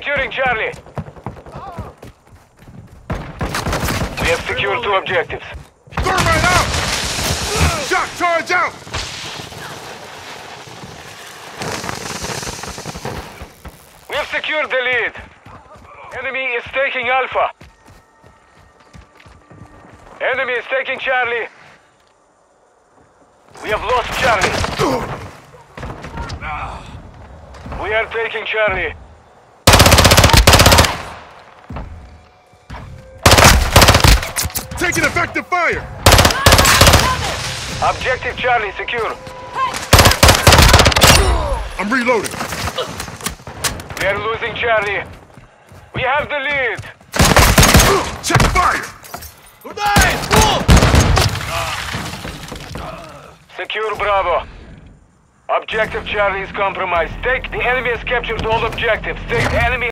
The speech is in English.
securing Charlie. We have secured two objectives. Thermite out! Shock charge out! We have secured the lead. Enemy is taking Alpha. Enemy is taking Charlie. We have lost Charlie. We are taking Charlie. Taking effective fire! Objective Charlie secure. I'm reloading. We are losing Charlie. We have the lead. Check fire! Secure Bravo. Objective Charlie is compromised. Take the enemy has captured all objectives. Take the enemy